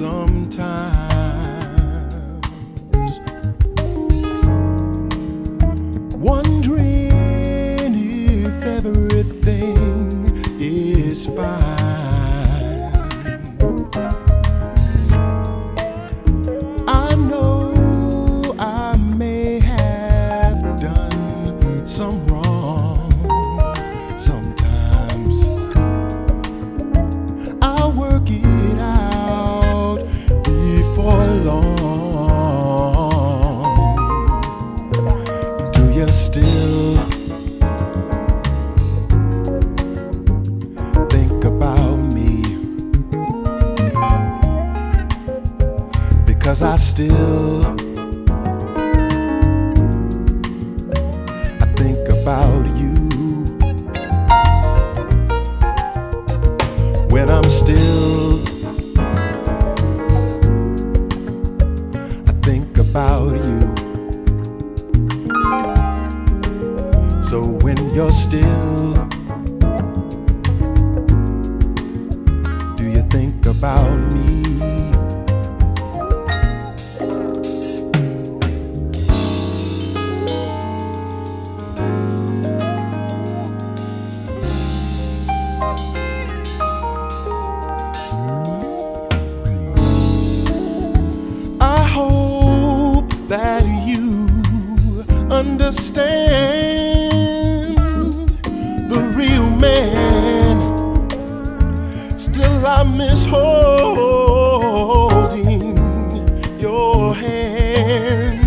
you I still I think about you. when I'm still. I think about you. So when you're still, do you think about me? Understand the real man. Still, I miss holding your hand.